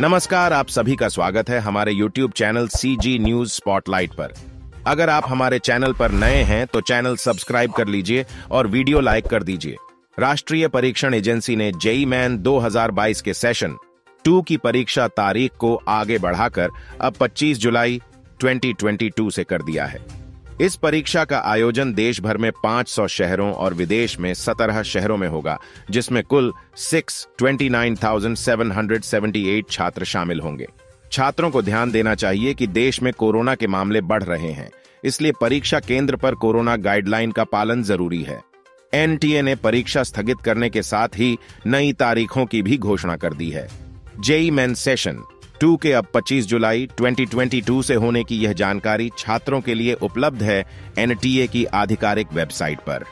नमस्कार, आप सभी का स्वागत है हमारे YouTube channel C G news spotlight पर। अगर आप हमारे चैनल पर नए हैं तो चैनल सब्सक्राइब कर लीजिए और वीडियो लाइक कर दीजिए। राष्ट्रीय परीक्षण एजेंसी ने जेई मैन 2022 के सेशन टू की परीक्षा तारीख को आगे बढ़ाकर अब 25 जुलाई 2022 से कर दिया है। इस परीक्षा का आयोजन देश भर में 500 शहरों और विदेश में 17 शहरों में होगा जिसमें कुल 629,778 छात्र शामिल होंगे। छात्रों को ध्यान देना चाहिए कि देश में कोरोना के मामले बढ़ रहे हैं इसलिए परीक्षा केंद्र पर कोरोना गाइडलाइन का पालन ज़रूरी है। एनटीए ने परीक्षा स्थगित करने के साथ ही नई तारीखों की भी घोषणा कर दी है। जेई मेन सेशन टू के अब 25 जुलाई 2022 से होने की यह जानकारी छात्रों के लिए उपलब्ध है एनटीए की आधिकारिक वेबसाइट पर।